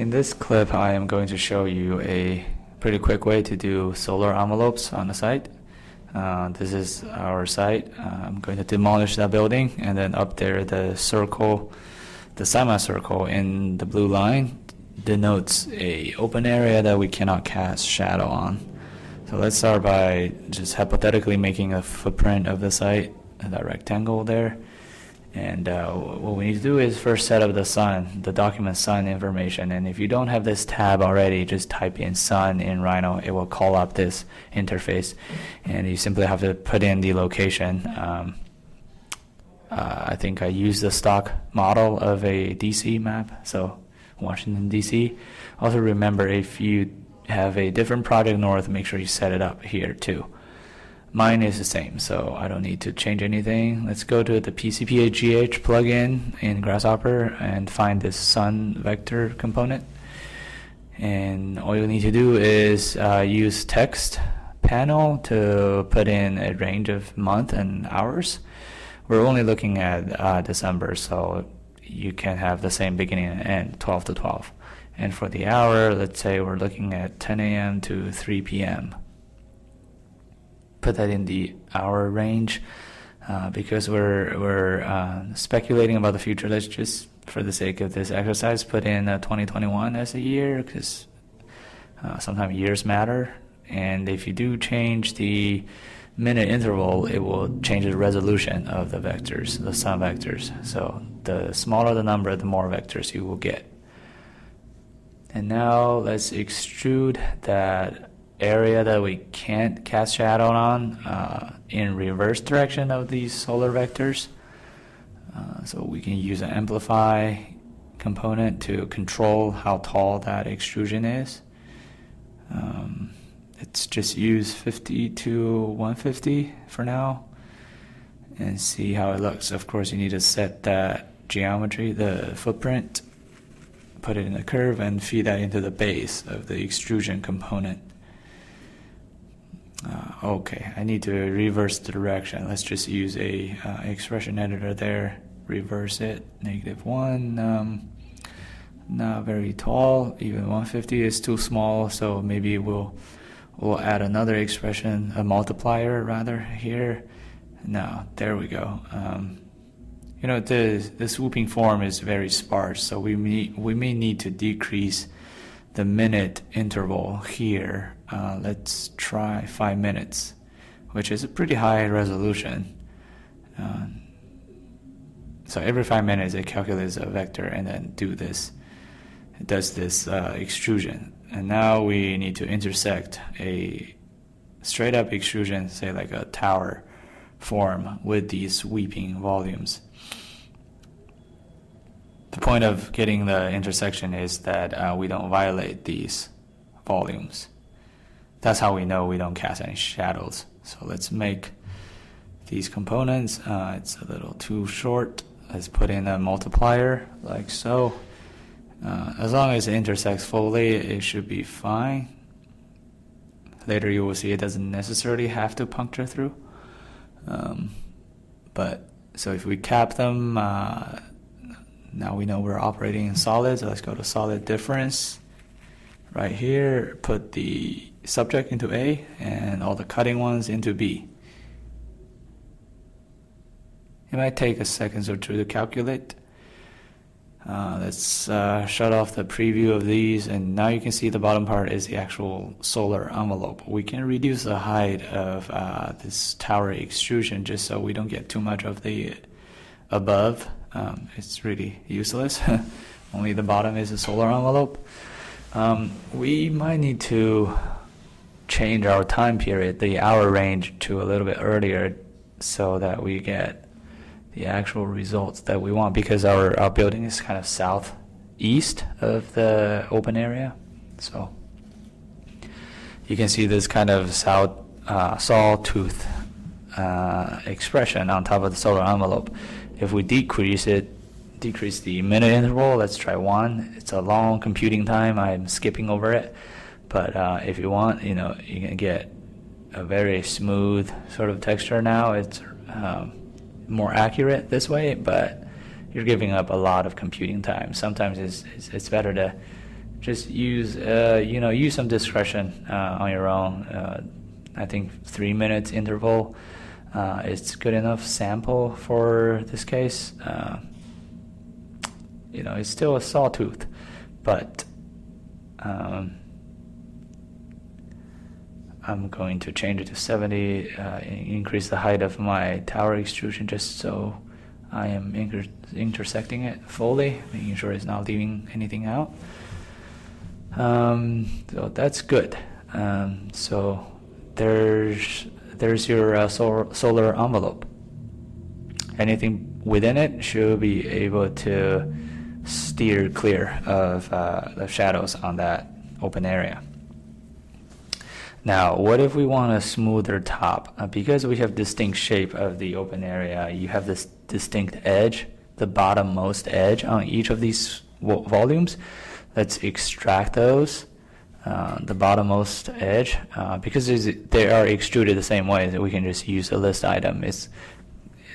In this clip, I am going to show you a pretty quick way to do solar envelopes on the site. Uh, this is our site. Uh, I'm going to demolish that building and then up there the circle, the semicircle in the blue line denotes a open area that we cannot cast shadow on. So let's start by just hypothetically making a footprint of the site, that rectangle there. And uh, what we need to do is first set up the sun, the document sun information. And if you don't have this tab already, just type in sun in Rhino. It will call up this interface. And you simply have to put in the location. Um, uh, I think I used the stock model of a DC map, so Washington, D.C. Also remember if you have a different project north, make sure you set it up here too. Mine is the same, so I don't need to change anything. Let's go to the PCPAGH plugin in Grasshopper and find this sun vector component. And all you need to do is uh, use text panel to put in a range of month and hours. We're only looking at uh, December, so you can have the same beginning and end, 12 to 12. And for the hour, let's say we're looking at 10 a.m. to 3 p.m put that in the hour range uh, because we're we're uh, speculating about the future. Let's just, for the sake of this exercise, put in uh, 2021 as a year because uh, sometimes years matter. And if you do change the minute interval, it will change the resolution of the vectors, the sun vectors. So the smaller the number, the more vectors you will get. And now let's extrude that area that we can't cast shadow on uh, in reverse direction of these solar vectors. Uh, so we can use an amplitude component to control how tall that extrusion is. Um, let's just use 50 to 150 for now and see how it looks. Of course, you need to set that geometry, the footprint, put it in a curve, and feed that into the base of the extrusion component. Okay, I need to reverse the direction. Let's just use a uh, expression editor there. Reverse it. Negative one. Um, not very tall. Even 150 is too small. So maybe we'll we'll add another expression, a multiplier rather here. Now there we go. Um, you know the the swooping form is very sparse, so we may we may need to decrease the minute interval here. Uh, let's try five minutes, which is a pretty high resolution. Uh, so every five minutes it calculates a vector and then do this. It does this uh, extrusion. And now we need to intersect a straight up extrusion, say like a tower form with these sweeping volumes the point of getting the intersection is that uh, we don't violate these volumes. That's how we know we don't cast any shadows. So let's make these components. Uh, it's a little too short. Let's put in a multiplier like so. Uh, as long as it intersects fully, it should be fine. Later you will see it doesn't necessarily have to puncture through. Um, but so if we cap them, uh, now we know we're operating in solids. Let's go to solid difference. Right here, put the subject into A and all the cutting ones into B. It might take a second or two to calculate. Uh, let's uh, shut off the preview of these and now you can see the bottom part is the actual solar envelope. We can reduce the height of uh, this tower extrusion just so we don't get too much of the above um, it's really useless. Only the bottom is a solar envelope. Um, we might need to change our time period, the hour range, to a little bit earlier so that we get the actual results that we want because our, our building is kind of southeast of the open area. So you can see this kind of south, uh, sawtooth uh, expression on top of the solar envelope. If we decrease it, decrease the minute interval, let's try one. It's a long computing time. I'm skipping over it. But uh, if you want, you know, you can get a very smooth sort of texture now. It's um, more accurate this way, but you're giving up a lot of computing time. Sometimes it's, it's, it's better to just use uh, you know use some discretion uh, on your own. Uh, I think three minutes interval uh, is good enough sample for this case. Uh, you know, it's still a sawtooth, but um, I'm going to change it to 70, uh, increase the height of my tower extrusion just so I am inter intersecting it fully, making sure it's not leaving anything out. Um, so that's good. Um, so there's there's your uh, solar, solar envelope. Anything within it should be able to steer clear of uh, the shadows on that open area. Now, what if we want a smoother top? Uh, because we have distinct shape of the open area, you have this distinct edge, the bottommost edge on each of these volumes. Let's extract those, uh, the bottommost edge, uh, because they are extruded the same way. we can just use a list item. It's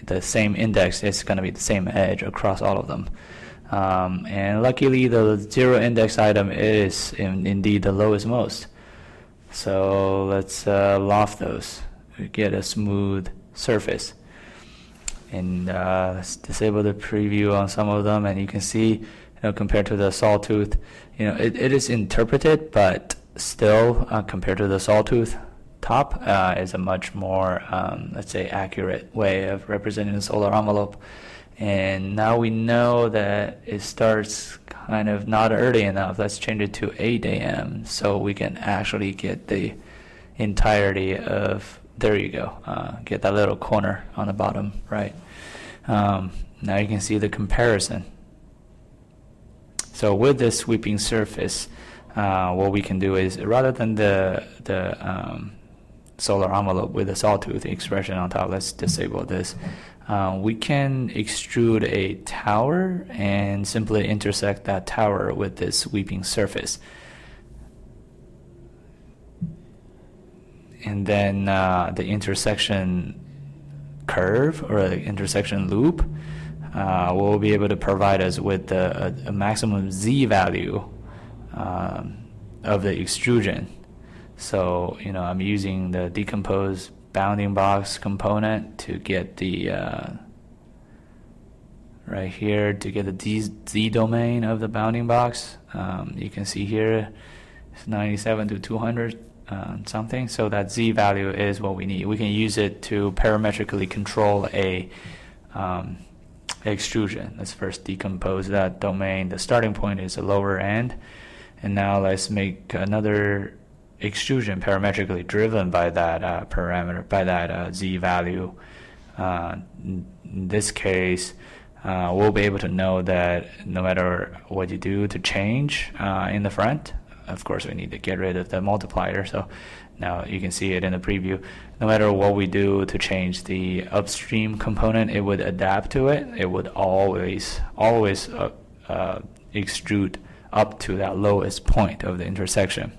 the same index. It's going to be the same edge across all of them. Um, and luckily, the zero index item is in, indeed the lowest most. So let's uh, loft those. Get a smooth surface. And uh, let's disable the preview on some of them, and you can see, you know, compared to the sawtooth, you know, it, it is interpreted, but still, uh, compared to the sawtooth top, uh, is a much more, um, let's say, accurate way of representing the solar envelope. And now we know that it starts kind of not early enough. Let's change it to 8 a.m. so we can actually get the entirety of, there you go, uh, get that little corner on the bottom right. Um, now you can see the comparison. So with this sweeping surface, uh, what we can do is rather than the, the um, solar envelope with a sawtooth expression on top, let's disable this uh, we can extrude a tower and simply intersect that tower with this sweeping surface. And then uh, the intersection curve or the intersection loop uh, will be able to provide us with a, a maximum z value um, of the extrusion. So, you know, I'm using the decomposed bounding box component to get the uh, right here to get the Z, Z domain of the bounding box. Um, you can see here it's 97 to 200 uh, something. So that Z value is what we need. We can use it to parametrically control a um, extrusion. Let's first decompose that domain. The starting point is the lower end. And now let's make another extrusion parametrically driven by that uh, parameter, by that uh, z value. Uh, in this case, uh, we'll be able to know that no matter what you do to change uh, in the front, of course we need to get rid of the multiplier. So now you can see it in the preview. No matter what we do to change the upstream component, it would adapt to it. It would always, always uh, extrude up to that lowest point of the intersection.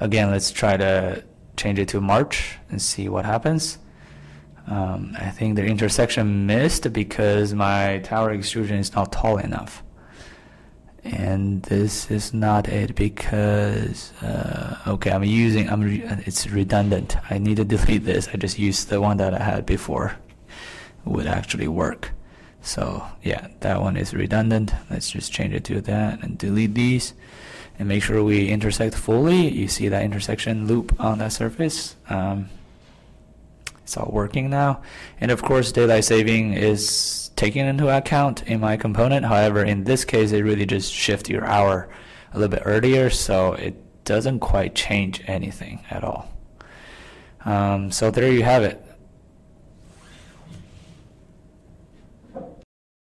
Again, let's try to change it to March and see what happens. Um, I think the intersection missed because my tower extrusion is not tall enough. And this is not it because, uh, okay, I'm using, I'm re it's redundant. I need to delete this. I just used the one that I had before. It would actually work. So yeah, that one is redundant. Let's just change it to that and delete these and make sure we intersect fully. You see that intersection loop on that surface. Um, it's all working now. And of course, daylight saving is taken into account in my component. However, in this case, it really just shift your hour a little bit earlier, so it doesn't quite change anything at all. Um, so there you have it.